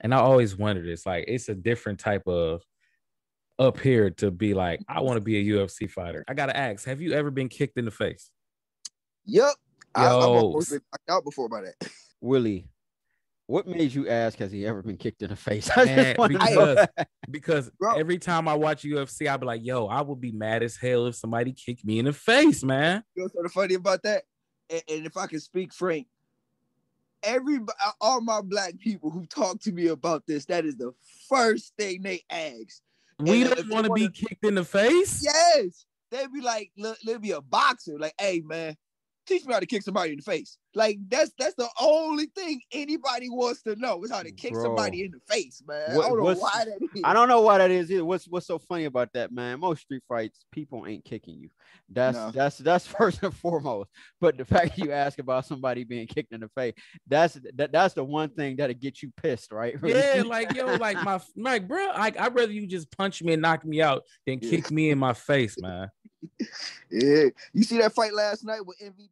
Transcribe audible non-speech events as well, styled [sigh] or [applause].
And I always wondered, it's like it's a different type of up here to be like, I want to be a UFC fighter. I gotta ask, have you ever been kicked in the face? Yep. I, I've almost been knocked out before by that. [laughs] Willie, what made you ask? Has he ever been kicked in the face? [laughs] I Man, just want to know. because [laughs] because Bro. every time I watch UFC, I'll be like, yo, I would be mad as hell if somebody kicked me in the face, man. You know what's so funny about that? And, and if I can speak frank, every all my black people who talk to me about this, that is the first thing they ask. We And don't want to be kicked in the face. Yes, they'd be like, look, they'd be a boxer. Like, hey man, teach me how to kick somebody in the face. Like that's that's the only thing anybody wants to know is how to kick Bro. somebody in the face, man. What- I don't know what's- why that is. I don't know why that is either. What's what's so funny about that, man? Most street fights, people ain't kicking you. That's No. that's that's [laughs] first and foremost. But the fact you ask about somebody being kicked in the face, that's that, that's the one thing that'll get you pissed, right? [laughs] Yeah, like yo, like my like, bro, like I'd rather you just punch me and knock me out than Yeah. kick me in my face, man. [laughs] Yeah, you see that fight last night with MVP